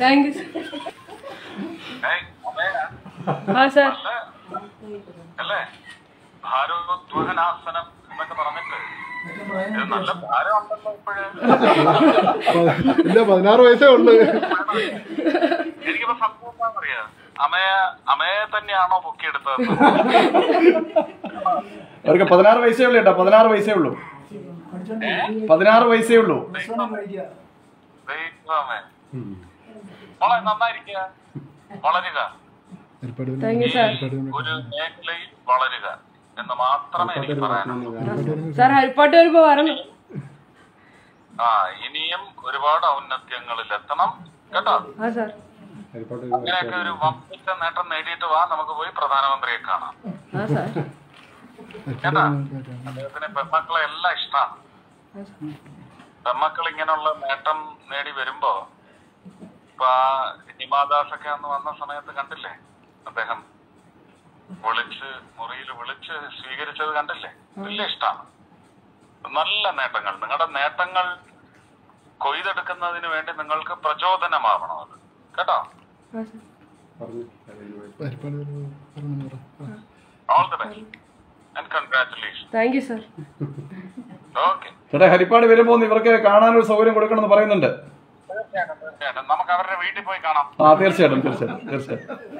Thank you ആ sir അല്ല? അല്ലേ? ഭാരോദ്വഹനാസനം എന്നൊക്കെ പറഞ്ഞിട്ട്. നല്ല ഭാരം ഉണ്ടല്ലോ ഇപ്പോഴ്. ഇല്ല പതിനാറ് വയസ്സേ ഉള്ളു. എനിക്കിപ്പോ സംഭവം എന്താണെന്നറിയാ? അമയ അമയെ തന്നെയാണോ പൊക്കിയെടുത്തത്? അവർക്ക് പതിനാറ് വയസ്സേ ഉള്ളൂ കേട്ടോ പതിനാറ് വയസ്സേ ഉള്ളൂ. പതിനാറ് വയസ്സേ ഉള്ളൂ. ദൈവമേ മോളെ നന്നായിരിക്കുക. വളരുക. Thank you sir. ഒരു മേഖലയിൽ വളരുക എന്ന് മാത്രമേ എനിക്ക് പറയാനുള്ളൂ. സാർ ഹരിപ്പാട്ട് വരുമ്പോ വരണം ആ ഇനിയും ഒരുപാട് ഔന്നത്യങ്ങളിൽ എത്തണം. കേട്ടോ? ആ സാർ. അങ്ങനെയൊക്കെ ഒരു വമ്പിച്ച നേട്ടം നേടിയിട്ട് വാ നമുക്ക് പോയി പ്രധാനമന്ത്രിയെ കാണാം. ആ സാർ. കേട്ടാ? അദ്ദേഹത്തിന് പെൺമക്കളെ എല്ലാം ഇഷ്ടമാണ് പെൺമക്കൾ ഇങ്ങനെയുള്ള നേട്ടം നേടി വരുമ്പോ ഇപ്പൊ ആ ഹിമാദാസ് ഒക്കെ അന്ന് വന്ന സമയത്ത് കണ്ടില്ലേ? അദ്ദേഹം വിളിച്ച് മുറിയിൽ വിളിച്ച് സ്വീകരിച്ചത് കണ്ടില്ലേ? വലിയ ഇഷ്ടമാണ് നല്ല നേട്ടങ്ങൾ. നിങ്ങളുടെ നേട്ടങ്ങൾ കൊയ്തെടുക്കുന്നതിന് വേണ്ടി നിങ്ങൾക്ക് പ്രചോദനമാവണം അത്. കേട്ടോ? All the best and congratulation thank you sir ചേട്ടാ ഹരിപ്പാട് വരുമ്പോൾ ഇവർക്ക് കാണാനൊരു സൗകര്യം കൊടുക്കണം എന്ന് പറയുന്നുണ്ട്. തീർച്ചയായിട്ടും തീർച്ചയായിട്ടും. നമുക്ക് അവരുടെ വീട്ടിൽ പോയി കാണാം. ആ തീർച്ചയായിട്ടും തീർച്ചയായിട്ടും തീർച്ചയായിട്ടും.